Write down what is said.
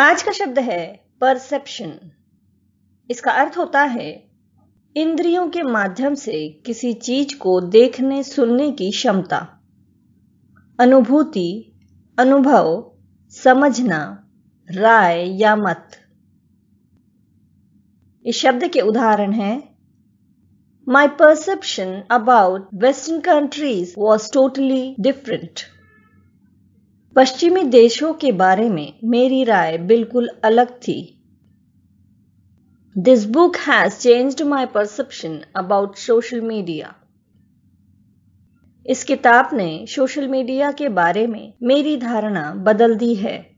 आज का शब्द है परसेप्शन इसका अर्थ होता है, इंद्रियों के माध्यम से किसी चीज़ को देखने, सुनने की क्षमता। अनुभूति, अनुभव, समझना, राय या मत। इस शब्द के उदाहरण हैं my perception about western countries was totally different. पश्चिमी देशों के बारे में मेरी राय बिल्कुल अलग थी। This book has changed my perception about social media इस किताब ने सोशल मीडिया के बारे में मेरी धारणा बदल दी है।